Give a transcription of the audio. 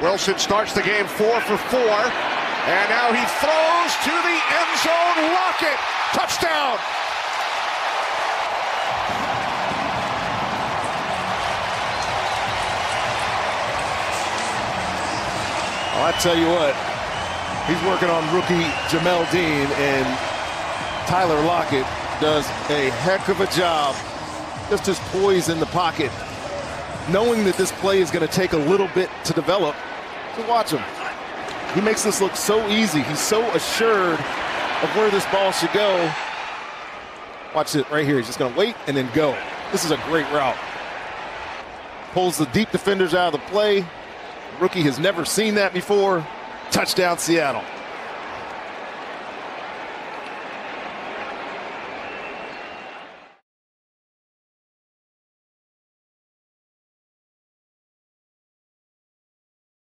Wilson starts the game four for four. And now he throws to the end zone. Lockett. Touchdown. Well, I tell you what, he's working on rookie Jamel Dean, and Tyler Lockett does a heck of a job. Just his poise in the pocket, knowing that this play is going to take a little bit to develop. So watch him. He makes this look so easy. He's so assured of where this ball should go. Watch it right here. He's just going to wait and then go. This is a great route. Pulls the deep defenders out of the play. Rookie has never seen that before. Touchdown, Seattle.